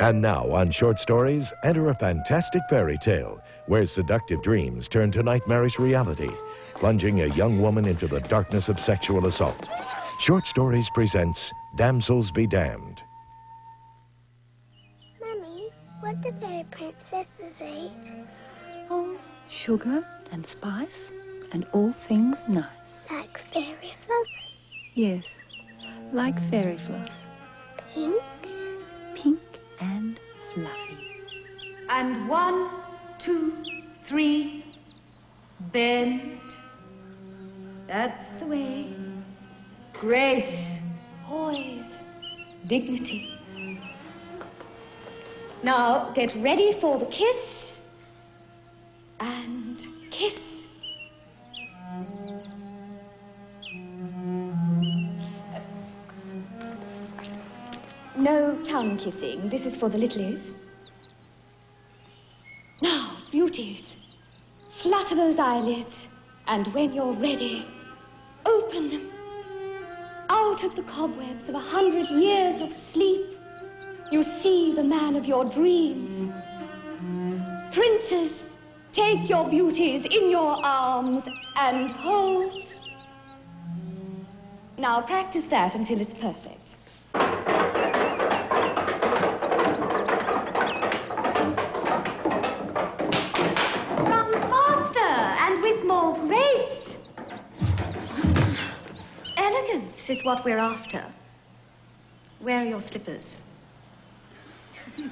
And now on Short Stories, enter a fantastic fairy tale where seductive dreams turn to nightmarish reality, plunging a young woman into the darkness of sexual assault. Short Stories presents Damsels Be Damned. Mummy, what do fairy princesses eat? Oh, sugar and spice and all things nice. Like fairy floss? Yes, like fairy floss. Pink? Pink and fluffy. And one, two, three, bend. That's the way. Grace, poise, dignity. Now get ready for the kiss and kiss. Tongue kissing. This is for the littlies. Now, beauties, flutter those eyelids, and when you're ready, open them. Out of the cobwebs of a hundred years of sleep, you see the man of your dreams. Princes, take your beauties in your arms and hold. Now practice that until it's perfect. Is what we're after. Where are your slippers?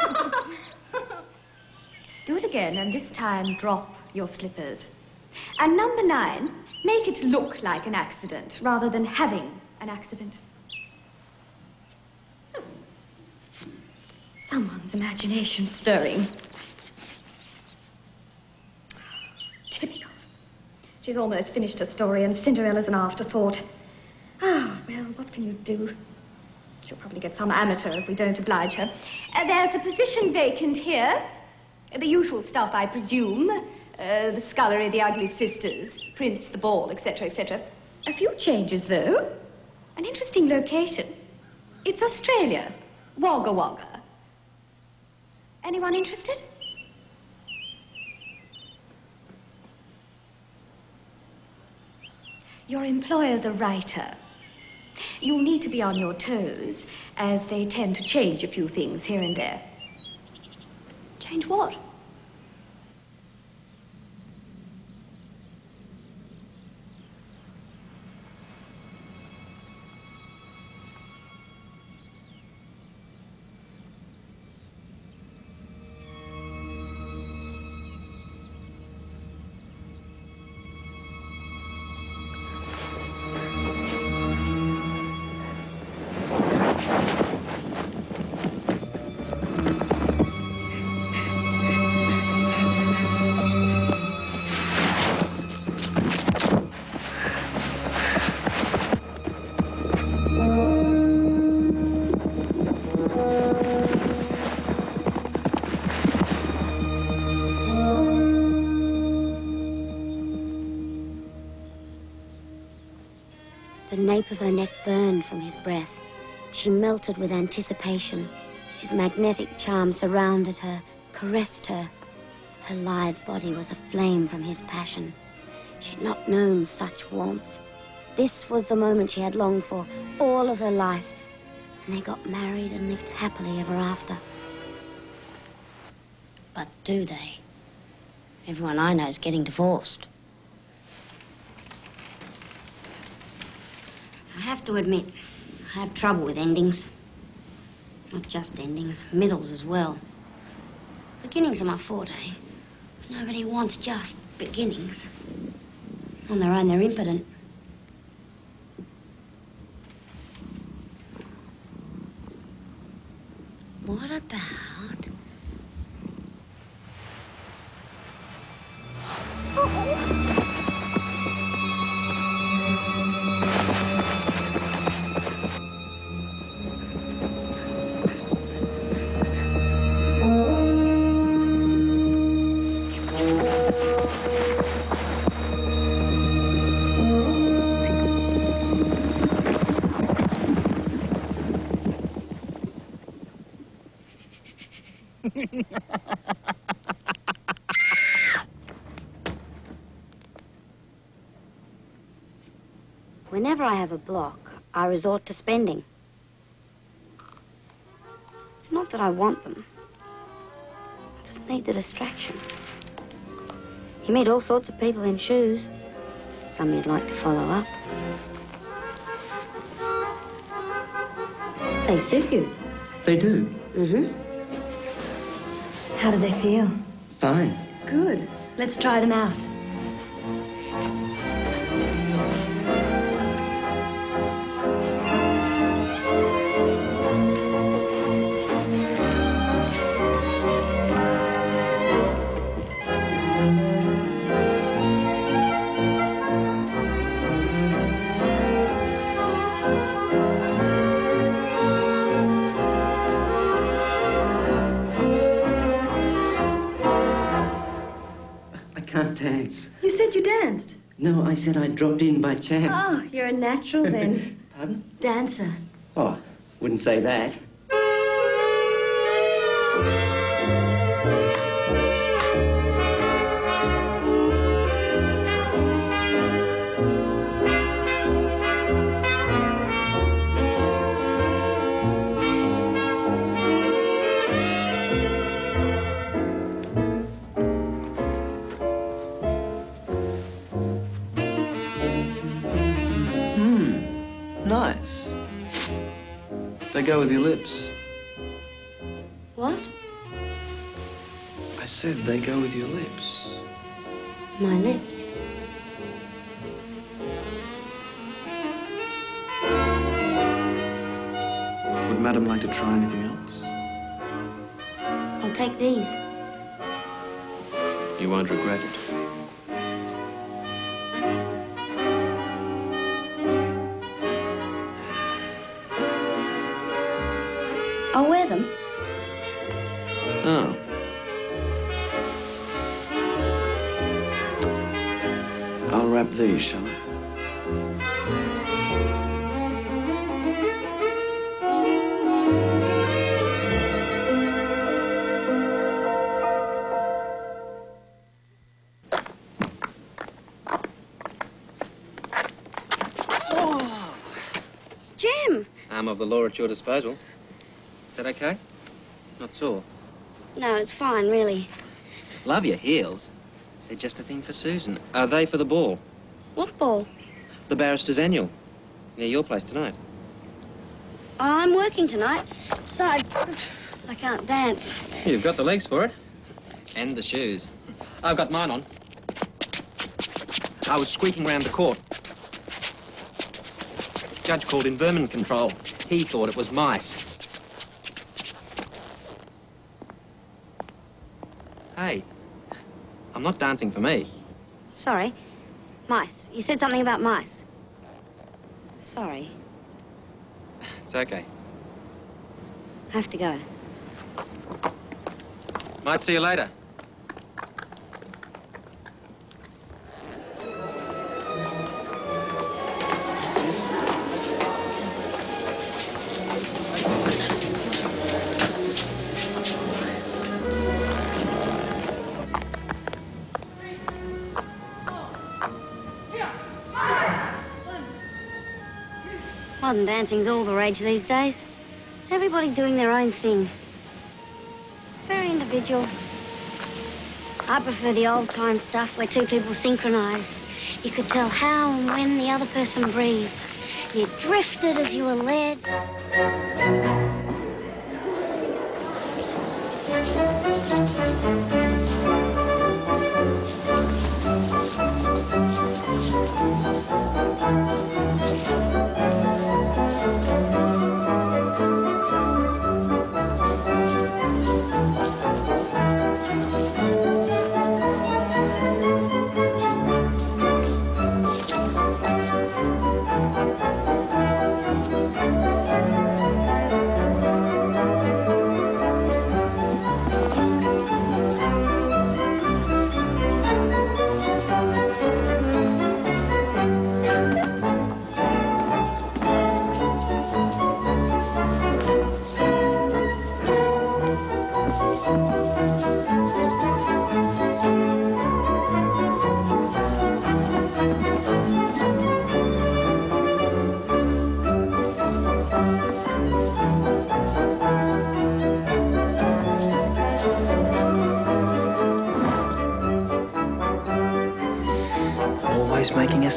Do it again, and this time drop your slippers. And number nine, make it look like an accident rather than having an accident. Someone's imagination stirring. Typical. She's almost finished her story, and Cinderella's an afterthought. Ah, well, what can you do? She'll probably get some amateur if we don't oblige her. Uh, there's a position vacant here. The usual stuff, I presume. Uh, the scullery, the ugly sisters, Prince, the ball, etc., etc. A few changes, though. An interesting location. It's Australia. Wagga Wagga. Anyone interested? Your employer's a writer. You'll need to be on your toes, as they tend to change a few things here and there. Change what? Nape of her neck burned from his breath. She melted with anticipation. His magnetic charm surrounded her, caressed her. Her lithe body was aflame from his passion. She had not known such warmth. This was the moment she had longed for all of her life. And they got married and lived happily ever after. But do they? Everyone I know is getting divorced. Have to admit, I have trouble with endings. Not just endings, middles as well. Beginnings are my forte. But nobody wants just beginnings. On their own, they're impotent. Whenever I have a block, I resort to spending. It's not that I want them. I just need the distraction. You meet all sorts of people in shoes. Some you'd like to follow up. They suit you. They do. Mm-hmm. How do they feel? Fine. Good. Let's try them out. No, I said I dropped in by chance. Oh, you're a natural then. Pardon? Dancer. Oh, wouldn't say that. Go with your lips. What? I said they go with your lips. My lips. Would Madam like to try anything else? I'll take these. You won't regret it. I'll wear them. Oh. I'll wrap these, shall I? Oh. Jim! Arm of the law at your disposal. Is that okay? Not sore. No, it's fine, really. Love your heels. They're just the thing for Susan. Are they for the ball? What ball? The barrister's annual. Near your place tonight. I'm working tonight. Besides, I can't dance. You've got the legs for it. And the shoes. I've got mine on. I was squeaking round the court. Judge called in vermin control. He thought it was mice. Hey, I'm not dancing for me. Sorry. Mice. You said something about mice. Sorry. It's okay. Have to go. Might see you later. Modern dancing's all the rage these days. Everybody doing their own thing. Very individual. I prefer the old-time stuff where two people synchronized. You could tell how and when the other person breathed. You drifted as you were led.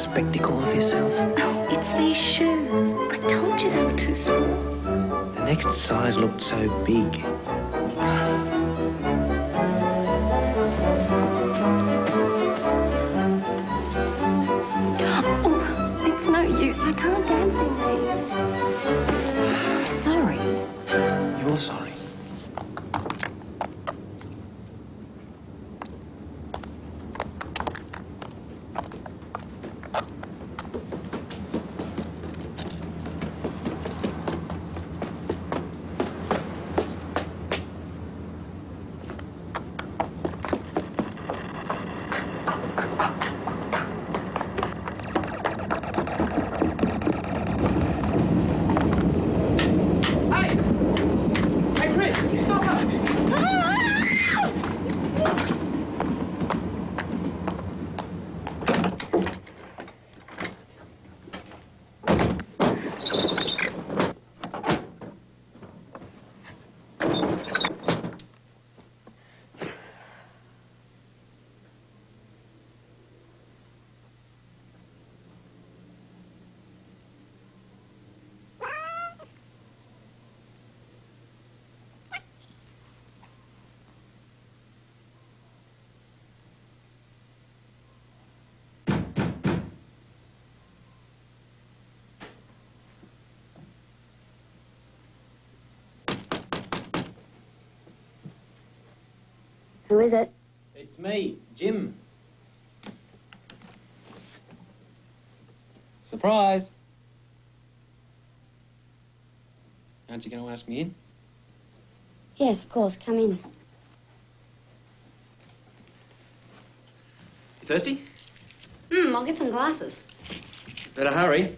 Spectacle of yourself. Oh, it's these shoes. I told you they were too small. The next size looked so big. Who is it? It's me, Jim. Surprise! Aren't you going to ask me in? Yes, of course. Come in. You thirsty? Hmm, I'll get some glasses. Better hurry.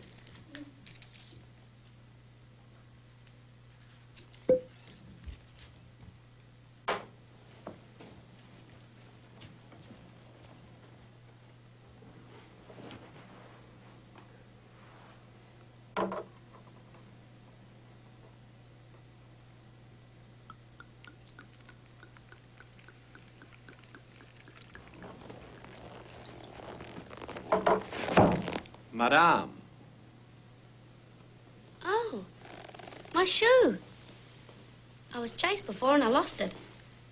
Madame. Oh, my shoe. I was chased before and I lost it.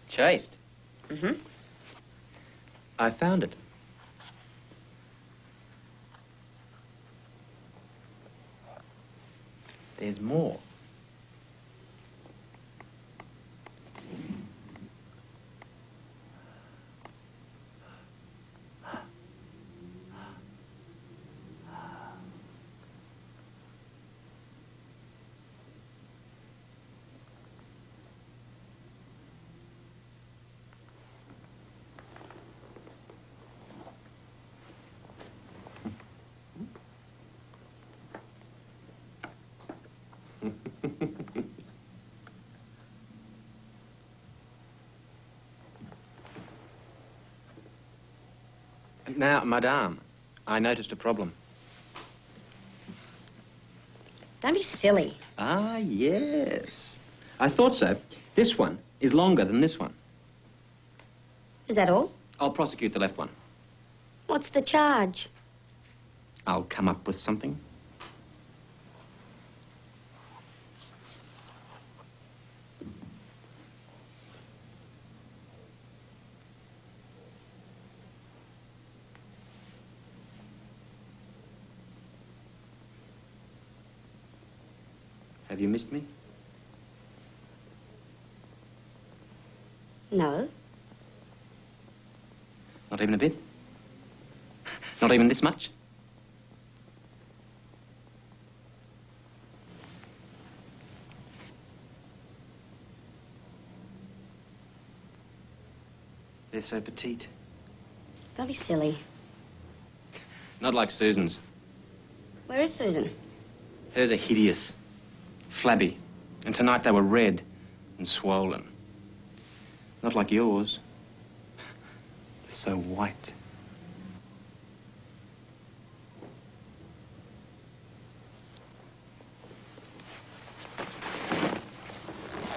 Chased. Mm-hmm. I found it. There's more. Now, Madame, I noticed a problem. Don't be silly. Ah, yes. I thought so. This one is longer than this one. Is that all? I'll prosecute the left one. What's the charge? I'll come up with something. Have you missed me? No. Not even a bit? Not even this much? They're so petite. Don't be silly. Not like Susan's. Where is Susan? Hers are hideous, flabby, and tonight they were red and swollen. Not like yours. They're so white.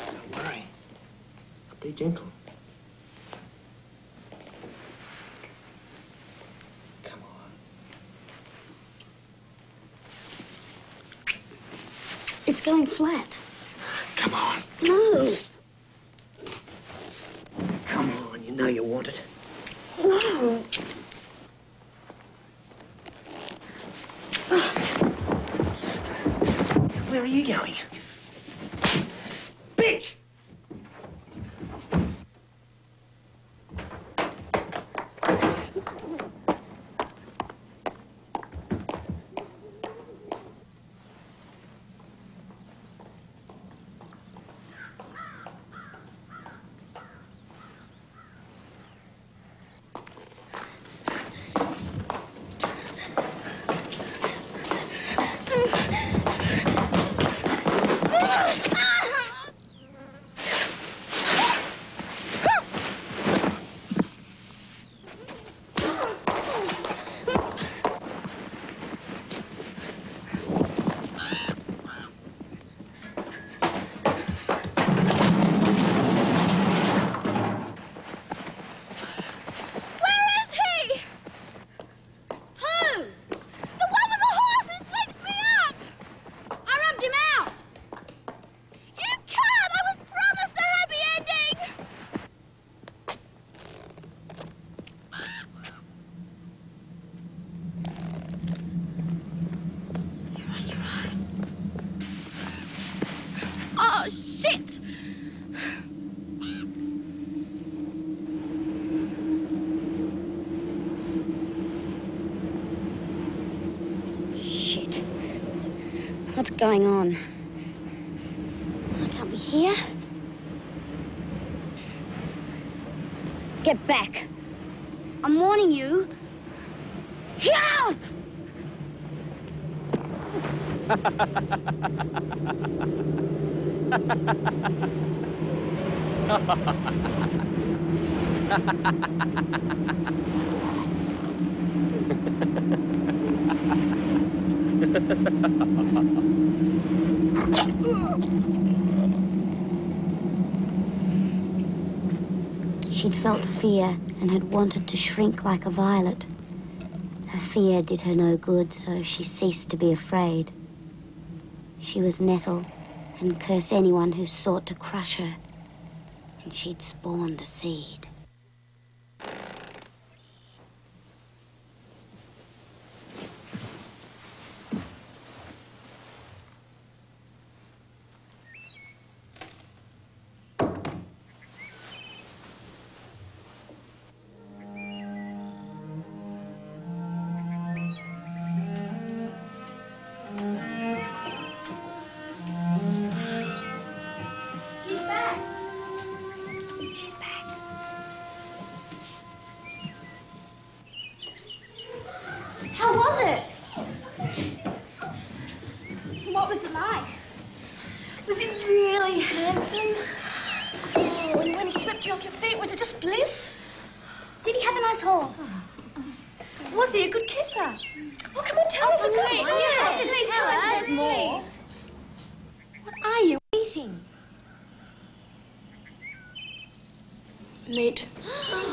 Don't worry. I'll Be gentle. Going flat. Come on. No, Come on. You know you want it. no. Where are you going? Bitch! Where is he? Who? The one with the horse who sweeps me up! I rubbed him out! You can't! I was promised a happy ending! You're on your own. Oh, shit! Shit. What's going on? I can't be here. Get back. I'm warning you. Yeah! She'd felt fear and had wanted to shrink like a violet. Her fear did her no good, so she ceased to be afraid. She was nettle and curse anyone who sought to crush her. And she'd spawned a seed. Come and tell us please, about it. yeah, Please please tell tell us us, more. What are you eating? Meat.